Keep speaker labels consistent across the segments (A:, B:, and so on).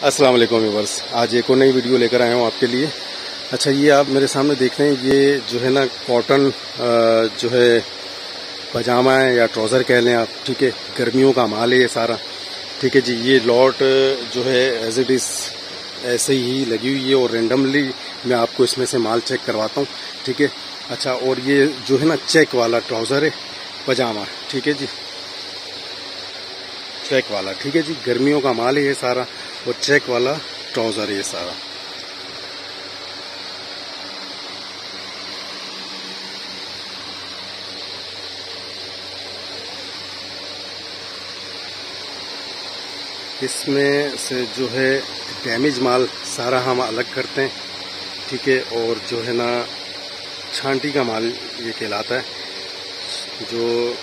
A: अस्सलाम वालेकुम व्यूवर्स आज एक और नई वीडियो लेकर आया हूँ आपके लिए। अच्छा ये आप मेरे सामने देख रहे हैं, ये जो है ना कॉटन जो है, पजामा है या ट्राउज़र कह लें आप, ठीक है? गर्मियों का माल है ये सारा। ठीक है जी, ये लॉट जो है एज इट इज़ ऐसे ही लगी हुई है और रेंडमली मैं आपको इसमें से माल चेक करवाता हूँ, ठीक है? अच्छा और ये जो है ना चेक वाला ट्राउज़र है, पजामा, ठीक है जी? चेक वाला, ठीक है जी? गर्मियों का माल है ये सारा। और चेक वाला ट्राउज़र ये सारा। इसमें से जो है डैमेज माल सारा हम अलग करते हैं, ठीक है? और जो है ना, छांटी का माल ये कहलाता है, जो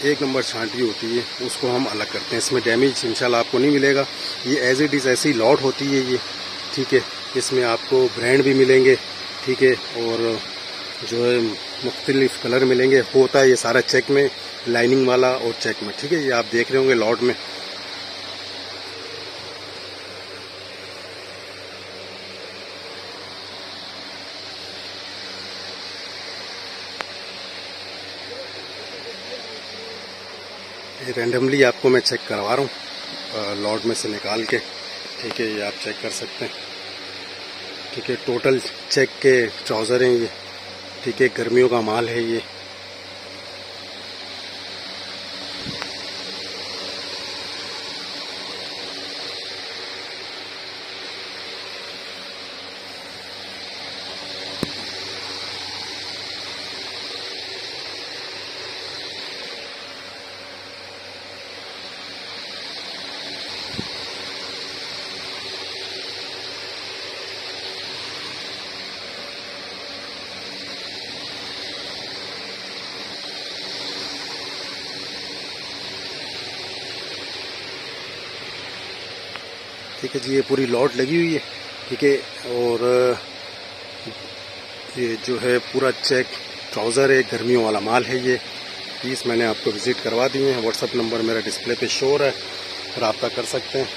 A: एक नंबर छांटी होती है, उसको हम अलग करते हैं। इसमें डैमेज इंशाल्लाह आपको नहीं मिलेगा। ये एज इट इज़ ऐसी लॉट होती है ये, ठीक है। इसमें आपको ब्रांड भी मिलेंगे, ठीक है, और जो है मुख्तलिफ़ कलर मिलेंगे। होता है ये सारा चेक में लाइनिंग वाला और चेक में, ठीक है। ये आप देख रहे होंगे लॉट में। रेंडमली आपको मैं चेक करवा रहा हूँ। लॉट में से निकाल के। ठीक है, ये आप चेक कर सकते हैं। ठीक है टोटल चेक के ट्राउज़र हैं ये। ठीक है, गर्मियों का माल है ये। ठीक है जी, ये पूरी लॉट लगी हुई है, ठीक है, और, ये जो है पूरा चेक ट्राउज़र है, गर्मियों वाला माल है ये पीस मैंने आपको विज़िट करवा दिए हैं व्हाट्सअप नंबर मेरा डिस्प्ले पे शोर है रबता कर सकते हैं।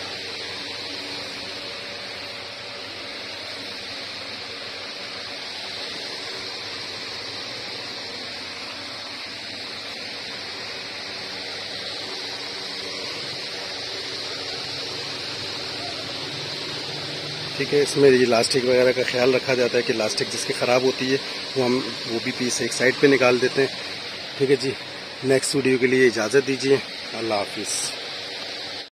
A: ठीक है, इसमें ये लास्टिक वगैरह का ख्याल रखा जाता है कि लास्टिक जिसकी ख़राब होती है, वो हम वो भी पीस एक साइड पे निकाल देते हैं। ठीक है जी नेक्स्ट वीडियो के लिए इजाज़त दीजिए। अल्लाह हाफिज़।